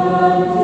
Lord.